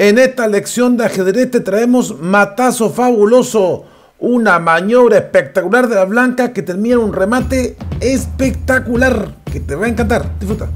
En esta lección de ajedrez te traemos Matazo Fabuloso, una maniobra espectacular de la blanca que termina un remate espectacular que te va a encantar. Disfruta.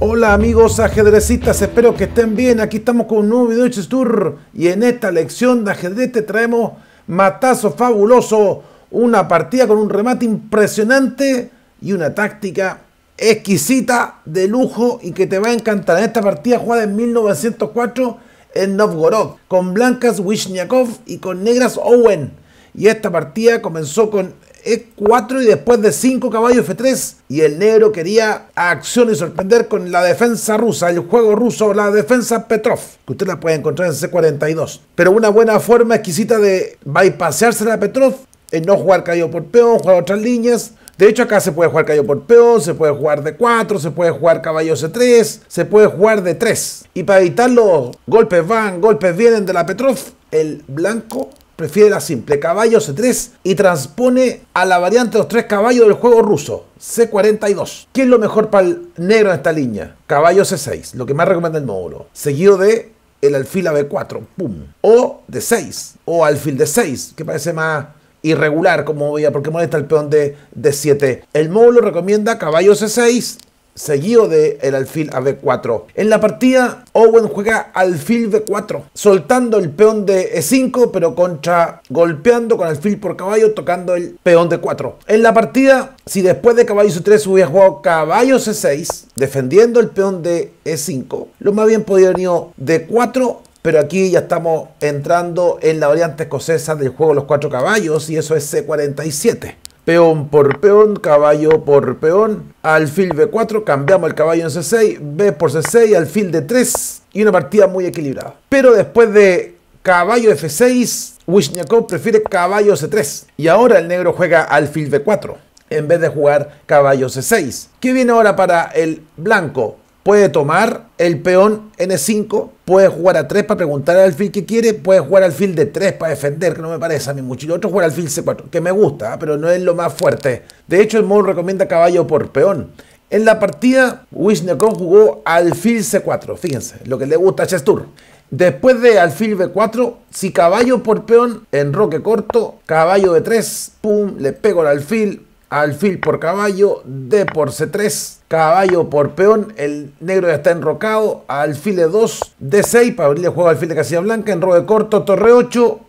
Hola amigos ajedrecistas, espero que estén bien. Aquí estamos con un nuevo video de Chess Tour y en esta lección de ajedrez te traemos Matazo Fabuloso, una partida con un remate impresionante y una táctica exquisita, de lujo y que te va a encantar. En esta partida jugada en 1904 en Novgorod, con blancas Wishniakov y con negras Owen. Y esta partida comenzó con E4 y después de 5 caballos F3. Y el negro quería acción y sorprender con la defensa rusa, el juego ruso, la defensa Petrov, que usted la puede encontrar en C42. Pero una buena forma exquisita de bypasearse a Petrov es no jugar caballo por peón, jugar otras líneas de hecho, acá se puede jugar caballo por peón, se puede jugar de 4, se puede jugar caballo C3, se puede jugar de 3. Y para evitar los golpes van, golpes vienen de la Petrov, el blanco prefiere la simple caballo C3 y transpone a la variante de los tres caballos del juego ruso, C42. ¿Qué es lo mejor para el negro en esta línea? Caballo C6, lo que más recomienda el módulo. Seguido de el alfil a B4, pum. O de 6, o alfil de 6, que parece más irregular, como veía, porque molesta el peón de, de 7. El módulo recomienda caballo C6, seguido de alfil a B4. En la partida, Owen juega alfil B4, soltando el peón de E5, pero contra golpeando con alfil por caballo, tocando el peón de 4. En la partida, si después de caballo C3 hubiera jugado caballo C6, defendiendo el peón de E5, lo más bien podría haber ido D4 pero aquí ya estamos entrando en la variante escocesa del juego de los cuatro caballos y eso es C47. Peón por peón, caballo por peón, alfil B4, cambiamos el caballo en C6, B por C6, alfil de 3 y una partida muy equilibrada. Pero después de caballo F6, Wishniakov prefiere caballo C3 y ahora el negro juega alfil B4 en vez de jugar caballo C6. ¿Qué viene ahora para el blanco? Puede tomar el peón N5, puede jugar a 3 para preguntar al alfil que quiere, puede jugar al alfil de 3 para defender, que no me parece a mí mucho, y otro juega alfil C4, que me gusta, ¿ah? pero no es lo más fuerte. De hecho, el modo recomienda caballo por peón. En la partida, Wisniakov jugó alfil C4, fíjense, lo que le gusta a Chestur. Después de alfil B4, si caballo por peón, en roque corto, caballo de 3, pum, le pego al alfil, alfil por caballo, D por C3, caballo por peón, el negro ya está enrocado, alfil de 2, D6 para abrirle juego al alfil de casilla blanca, enroque corto, torre 8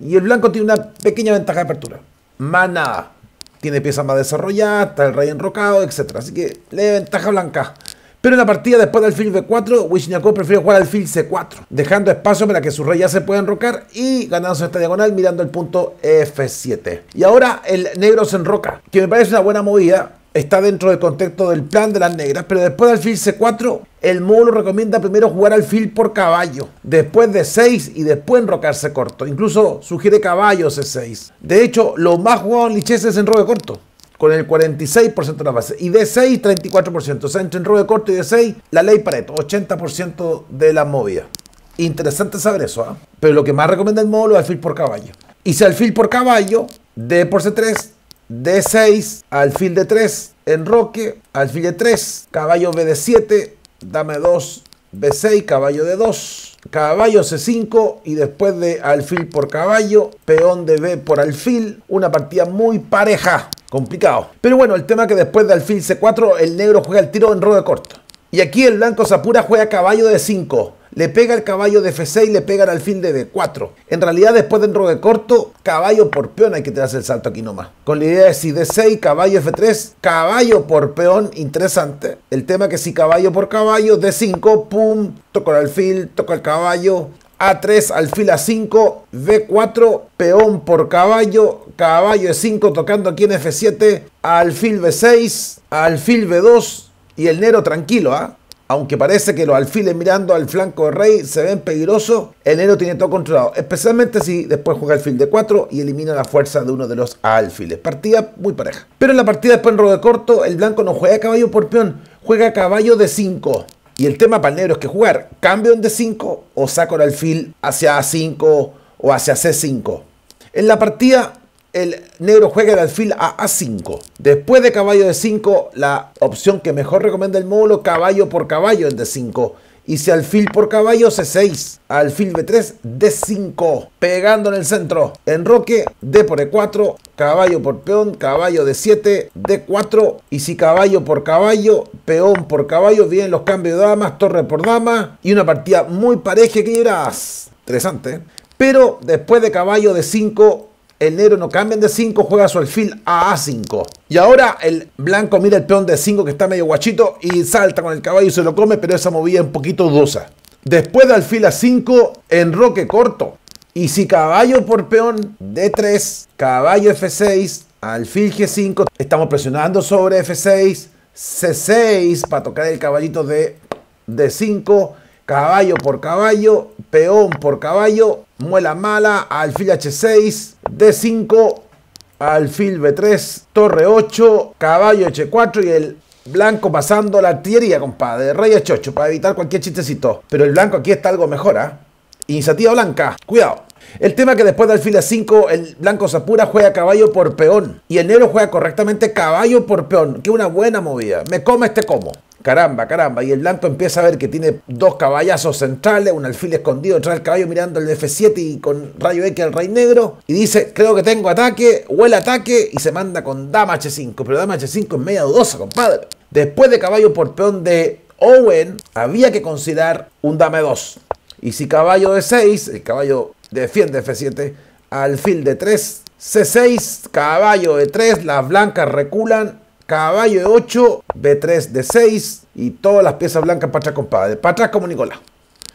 y el blanco tiene una pequeña ventaja de apertura. Más nada. Tiene piezas más desarrolladas, está el rey enrocado, etc. Así que le ventaja blanca. Pero en la partida después del alfil B4, Wisniakov prefiere jugar alfil C4, dejando espacio para que su rey ya se pueda enrocar y ganándose esta diagonal mirando el punto F7. Y ahora el negro se enroca, que me parece una buena movida, está dentro del contexto del plan de las negras, pero después del alfil C4, el módulo recomienda primero jugar alfil por caballo, después de 6 y después enrocarse corto. Incluso sugiere caballo C6. De hecho, lo más jugado en lichess es enroque corto con el 46% de la base. Y D6, 34%. O sea, entre enroque corto y D6, la ley Pareto, 80% de la movida. Interesante saber eso, ¿ah? Pero lo que más recomienda el módulo es alfil por caballo. Y si alfil por caballo, D por C3, D6, alfil de 3, enroque, alfil de 3, caballo B de 7, dame 2, B6, caballo de 2, caballo C5 y después de alfil por caballo, peón de B por alfil, una partida muy pareja complicado. Pero bueno, el tema es que después de alfil C4, el negro juega el tiro en de corto. Y aquí el blanco Sapura juega caballo de 5. Le pega el caballo de F6 y le pega el alfil de D4. En realidad, después de de corto, caballo por peón hay que tirarse el salto aquí nomás. Con la idea de si D6, caballo F3, caballo por peón, interesante. El tema es que si caballo por caballo, D5, pum, toco el alfil, toco el caballo, a3, alfil A5, B4, peón por caballo, caballo E5 tocando aquí en F7, alfil B6, alfil B2 y el negro tranquilo, ¿ah? Aunque parece que los alfiles mirando al flanco del rey se ven peligrosos, el negro tiene todo controlado. Especialmente si después juega alfil de 4 y elimina la fuerza de uno de los alfiles. Partida muy pareja. Pero en la partida después en de corto, el blanco no juega caballo por peón, juega caballo de 5. Y el tema para el negro es que jugar cambio en D5 o saco el alfil hacia A5 o hacia C5. En la partida el negro juega el alfil a A5. Después de caballo de 5, la opción que mejor recomienda el módulo, caballo por caballo en D5. Y si alfil por caballo, C6. Alfil B3, D5. Pegando en el centro. Enroque, D por E4. Caballo por peón, caballo D7, D4. Y si caballo por caballo, peón por caballo, vienen los cambios de damas, torre por dama. Y una partida muy pareja que dirás. Interesante. ¿eh? Pero después de caballo D5, el negro no cambia de 5, juega su alfil a A5. Y ahora el blanco mira el peón de 5 que está medio guachito y salta con el caballo y se lo come, pero esa movida es un poquito dudosa. Después de alfil a 5, enroque corto. Y si caballo por peón D3, caballo F6, alfil G5, estamos presionando sobre F6, C6 para tocar el caballito de D5, caballo por caballo, peón por caballo, muela mala, alfil H6, D5, alfil B3, torre 8, caballo H4 y el blanco pasando la artillería, compadre. Rey H8 para evitar cualquier chistecito. Pero el blanco aquí está algo mejor, ¿ah? Iniciativa blanca, cuidado. El tema que después de alfil A5, el blanco se apura, juega caballo por peón. Y el negro juega correctamente caballo por peón. Que una buena movida. Me come este como. Caramba, caramba. Y el blanco empieza a ver que tiene dos caballazos centrales, un alfil escondido detrás del caballo mirando el F7 y con rayo X al rey negro. Y dice, creo que tengo ataque, el ataque, y se manda con dama H5. Pero dama H5 es media dudosa, compadre. Después de caballo por peón de Owen, había que considerar un dame 2. Y si caballo de 6, el caballo defiende F7, alfil de 3, C6, caballo de 3, las blancas reculan caballo de 8, B3 de 6 y todas las piezas blancas para atrás, compadre. Para atrás como Nicolás.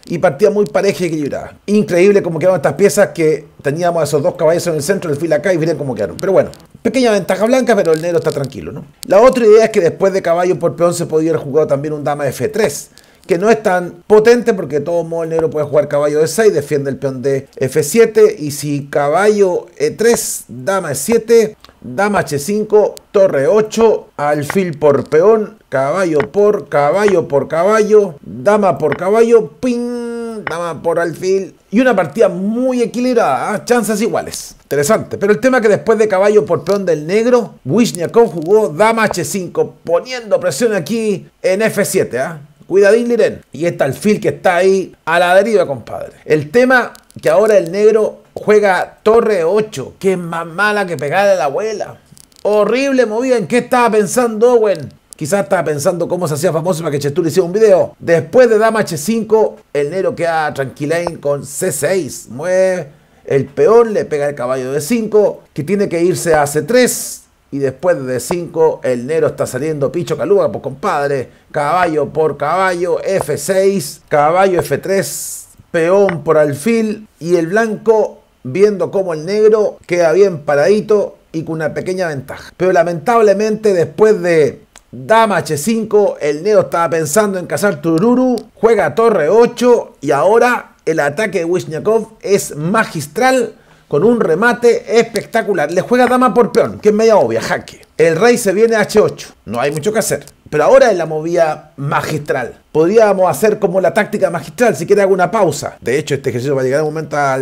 Y partía muy pareja y equilibrada. Increíble cómo quedaron estas piezas que teníamos esos dos caballos en el centro del fila acá y miren cómo quedaron. Pero bueno, pequeña ventaja blanca, pero el negro está tranquilo, ¿no? La otra idea es que después de caballo por peón se podía haber jugado también un dama F3 que no es tan potente porque de todo modo el negro puede jugar caballo de 6, defiende el peón de F7 y si caballo E3, dama E7, dama H5, torre 8, alfil por peón, caballo por caballo por caballo, dama por caballo, ping, dama por alfil y una partida muy equilibrada, ¿ah? chances iguales. Interesante, pero el tema que después de caballo por peón del negro, Wisniakov jugó dama H5 poniendo presión aquí en F7, ¿ah? Cuidadín, Liren. Y está el fil que está ahí a la deriva, compadre. El tema que ahora el negro juega torre 8, que es más mala que pegarle a la abuela. Horrible movida. ¿En qué estaba pensando Owen? Quizás estaba pensando cómo se hacía famoso para que Chetur hiciera un video. Después de dama H5, el negro queda tranquilain con C6. Mueve el peón, le pega el caballo de 5, que tiene que irse a C3 y después de 5 el negro está saliendo picho caluga, pues compadre, caballo por caballo, F6, caballo F3, peón por alfil y el blanco viendo cómo el negro queda bien paradito y con una pequeña ventaja. Pero lamentablemente después de dama H5, el negro estaba pensando en cazar Tururu, juega torre 8 y ahora el ataque de Wisniakov es magistral con un remate espectacular. Le juega dama por peón, que es media obvia, jaque. El rey se viene a H8, no hay mucho que hacer. Pero ahora es la movida magistral. Podríamos hacer como la táctica magistral, si quiere hago una pausa. De hecho, este ejercicio va a llegar un momento a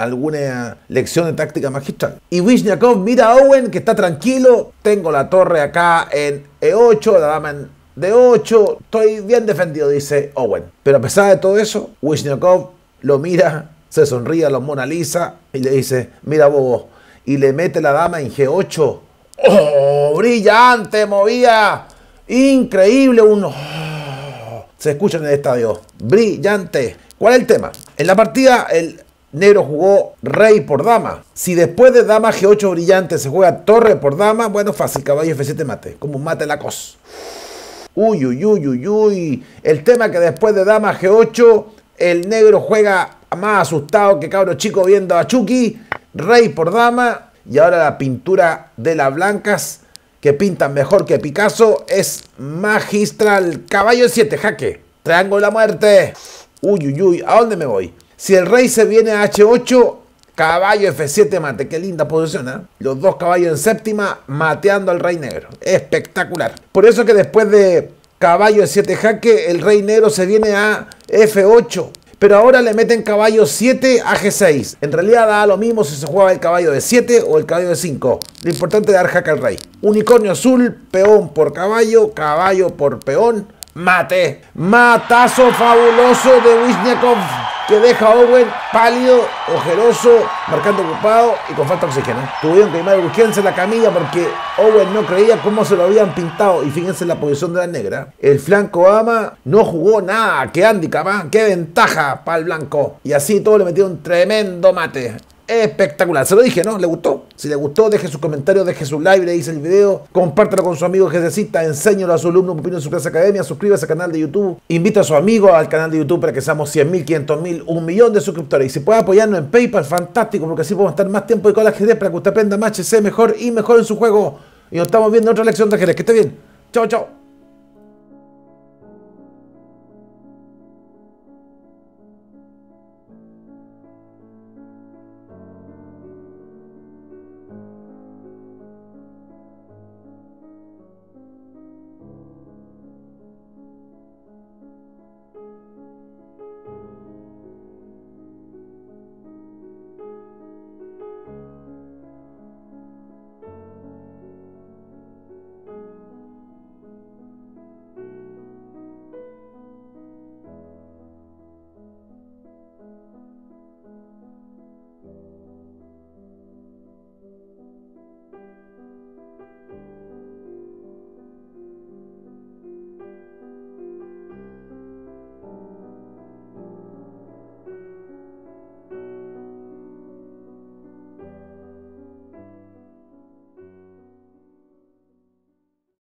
alguna lección de táctica magistral. Y Wisniakov mira a Owen que está tranquilo. Tengo la torre acá en E8, la dama en D8. Estoy bien defendido, dice Owen. Pero a pesar de todo eso, Wisniakov lo mira se sonríe a los Mona Lisa y le dice, mira bobo, y le mete la dama en G8. ¡Oh, brillante movía! Increíble, uno. Oh, se escucha en el estadio. Brillante. ¿Cuál es el tema? En la partida el negro jugó rey por dama. Si después de dama G8 brillante se juega torre por dama, bueno, fácil, caballo F7 mate. Como mate la cos. Uy, uy, uy, uy, uy. El tema que después de dama G8 el negro juega más asustado que cabro chico viendo a Chucky. Rey por dama. Y ahora la pintura de las blancas que pintan mejor que Picasso es magistral. Caballo 7, jaque. Triángulo de la muerte. Uy, uy, uy. ¿A dónde me voy? Si el rey se viene a H8, caballo F7 mate. Qué linda posición, ¿eh? Los dos caballos en séptima mateando al rey negro. Espectacular. Por eso que después de caballo de 7 jaque, el rey negro se viene a F8. Pero ahora le meten caballo 7 a G6. En realidad da lo mismo si se juega el caballo de 7 o el caballo de 5. Lo importante es dar jaque al rey. Unicornio azul, peón por caballo, caballo por peón. mate. Matazo fabuloso de Wisniakov que deja a Owen pálido, ojeroso, marcando ocupado y con falta de oxígeno. Tuvieron que llamar urgencia la camilla porque Owen no creía cómo se lo habían pintado. Y fíjense la posición de la negra. El flanco ama no jugó nada. Qué handicap, qué ventaja para el blanco. Y así todo le metieron tremendo mate espectacular. Se lo dije, ¿no? ¿Le gustó? Si le gustó, deje su comentario, deje su like, le dice el video, compártelo con su amigo necesita, enséñalo a su alumno opinión en su clase academia, suscríbase al canal de YouTube, invita a su amigo al canal de YouTube para que seamos 100.000, 500.000, un millón de suscriptores. Y si puede apoyarnos en PayPal, fantástico, porque así podemos estar más tiempo y con la ajedrez para que usted aprenda más HC mejor y mejor en su juego. Y nos estamos viendo en otra lección de ajedrez. Que esté bien. Chao, chao.